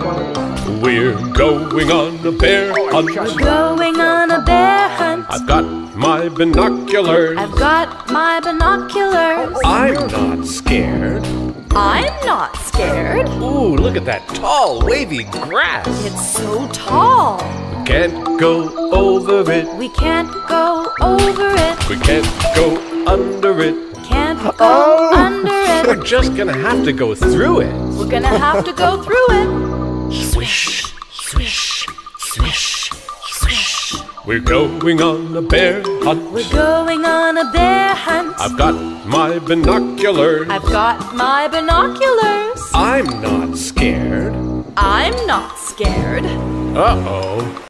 We're going on a bear hunt. Going on a bear hunt. I've got my binoculars. I've got my binoculars. I'm not scared. I'm not scared. Ooh, look at that tall, wavy grass. It's so tall. We can't go over it. We can't go over it. We can't go under it. Can't go under it. We're just gonna have to go through it. We're gonna have to go through it. We're going on a bear hunt. We're going on a bear hunt. I've got my binoculars. I've got my binoculars. I'm not scared. I'm not scared. Uh oh.